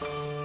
Bye.